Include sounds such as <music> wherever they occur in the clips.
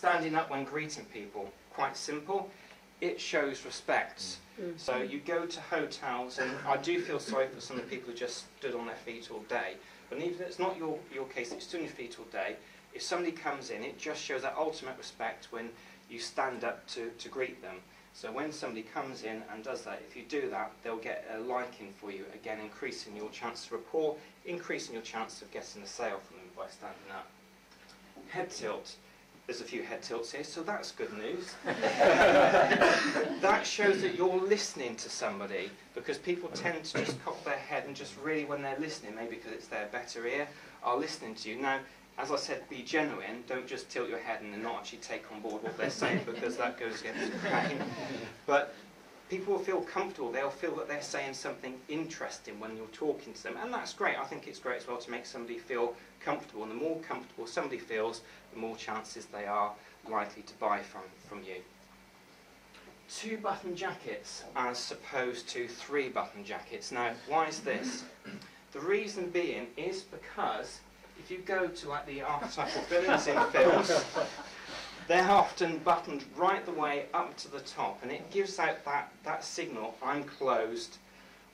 Standing up when greeting people, quite simple. It shows respect. Mm. So you go to hotels, and I do feel sorry for some of the people who just stood on their feet all day. But even if it's not your, your case, that you stood on your feet all day, if somebody comes in, it just shows that ultimate respect when you stand up to, to greet them. So when somebody comes in and does that, if you do that, they'll get a liking for you, again increasing your chance of rapport, increasing your chance of getting a sale from them by standing up. Head tilt. There's a few head tilts here, so that's good news. <laughs> that shows that you're listening to somebody because people tend to just cock their head and just really, when they're listening, maybe because it's their better ear, are listening to you. Now, as I said, be genuine. Don't just tilt your head and not actually take on board what they're saying because that goes against the grain. But people will feel comfortable. They'll feel that they're saying something interesting when you're talking to them. And that's great. I think it's great as well to make somebody feel comfortable. And the more comfortable somebody feels, the more chances they are likely to buy from, from you. Two button jackets as opposed to three button jackets. Now, why is this? The reason being is because if you go to like the archetypal buildings in films, they're often buttoned right the way up to the top, and it gives out that, that signal I'm closed,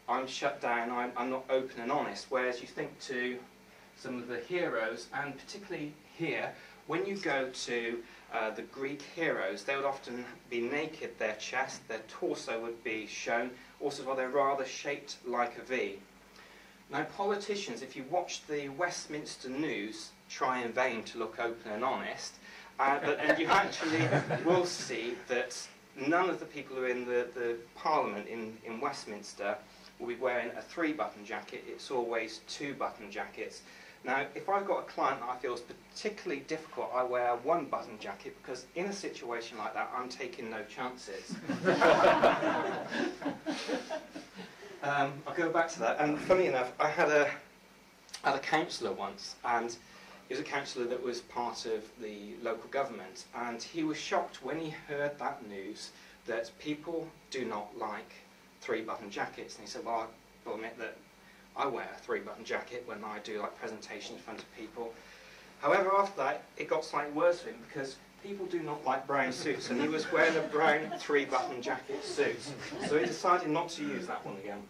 I'm shut down, I'm, I'm not open and honest. Whereas you think to some of the heroes, and particularly here, when you go to uh, the Greek heroes, they would often be naked, their chest, their torso would be shown, also while they're rather shaped like a V. Now, politicians, if you watch the Westminster News, try in vain to look open and honest, uh, but, and you actually <laughs> will see that none of the people who are in the, the Parliament in, in Westminster will be wearing a three button jacket, it's always two button jackets. Now, if I've got a client that I feel is particularly difficult, I wear a one button jacket because in a situation like that, I'm taking no chances. <laughs> <laughs> um, I'll go back to that. And funny enough, I had a, had a councillor once, and he was a councillor that was part of the local government, and he was shocked when he heard that news that people do not like three button jackets. And he said, Well, I will admit that I wear a three button jacket when I do like presentations in front of people. However, after that, it got slightly worse for him because people do not like brown suits, and he was wearing a brown three button jacket suit. So he decided not to use that one again.